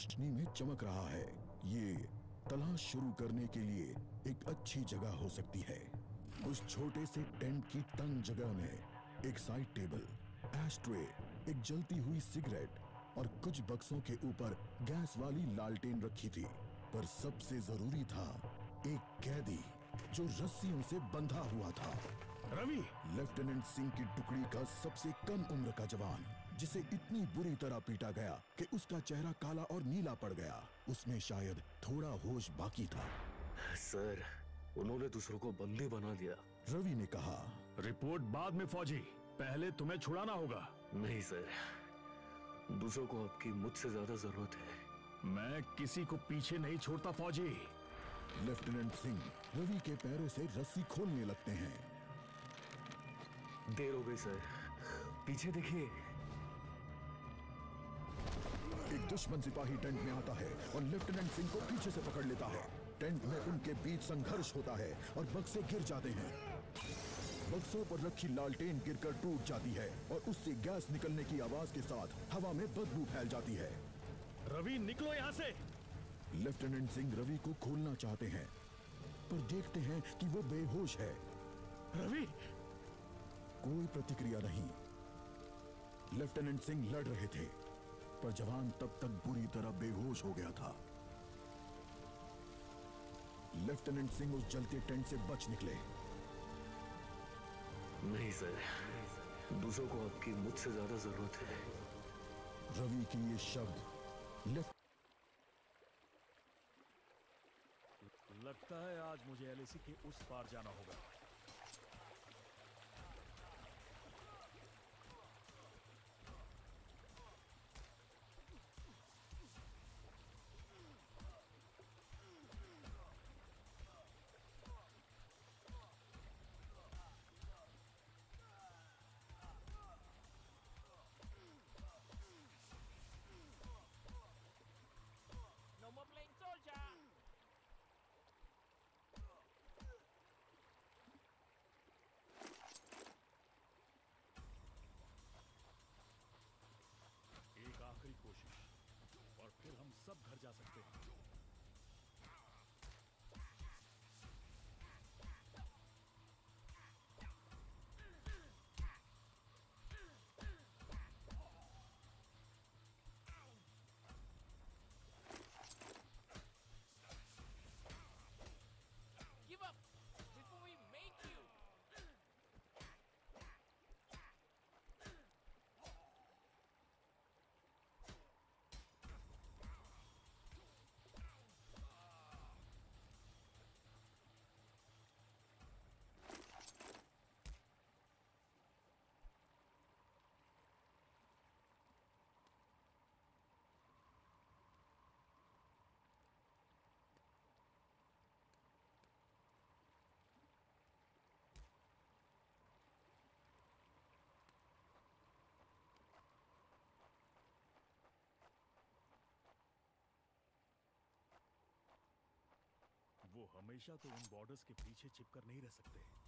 रोशनी में चमक रहा है। ये तलाश शुरू करने के लिए एक अच्छी जगह हो सकती है। उस छोटे से टेंट की तंग जगह में एक साइड टेबल एस्ट्रे एक जलती हुई सिगरेट और कुछ बक्सों के ऊपर गैस वाली लालटेन रखी थी। पर सबसे ज़रूरी था एक कैदी जो रस्सियों से बंधा हुआ था। रवि! लेफ्टिनेंट सिंह की टुकड़ी का सबसे कम उम्र का जवान। जिसे इतनी बुरी तरह पीटा गया कि उसका चेहरा काला और नीला पड़ गया। उसमें शायद थोड़ा होश बाकी था। सर उन्होंने दूसरों को बंदी बना दिया। रवि ने कहा रिपोर्ट बाद में फौजी। पहले तुम्हें छुड़ाना होगा। नहीं सर। दूसरों को आपकी मुझसे ज़्यादा ज़रूरत है। मैं किसी को पीछे नहीं छोड़ता फौजी। लेफ्टिनेंट सिंह रवि के पैरों से रस्सी खोलने लगते हैं। देर हो गई सर। पीछे देखिए। दुश्मन सिपाही टेंट में आता है और लेफ्टिनेंट सिंह को पीछे से पकड़ लेता है। टेंट में उनके बीच संघर्ष होता है और बक्से गिर जाते हैं। बक्सों पर रखी लालटेन गिरकर टूट जाती है और उससे गैस निकलने की आवाज़ के साथ हवा में बदबू फैल जाती है। रवि निकलो यहाँ से। लेफ्टिनेंट सिंह रवि को खोलना चाहते हैं पर देखते हैं कि वो बेहोश है। रवि! कोई प्रतिक्रिया नहीं। लेफ्टिनेंट सिंह लड़ रहे थे। पर जवान तब तक बुरी तरह बेहोश हो गया था। लेफ्टिनेंट सिंह उस जलते टेंट से बच निकले। नहीं सर। दूसरों को आपकी मुझसे ज़्यादा ज़रूरत है। रवि की ये शब्द। लेफ़्ट लगता है आज मुझे एलएसी के उस पार जाना होगा। सब घर जा सकते हैं। वो हमेशा तो उन बॉर्डर्स के पीछे छिपकर नहीं रह सकते।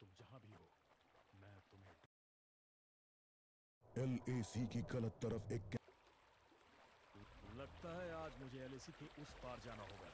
तुम जहाँ भी हो मैं तुम्हें एलएसी की गलत तरफ़ एक लगता है आज मुझे एलएसी के उस पार जाना होगा।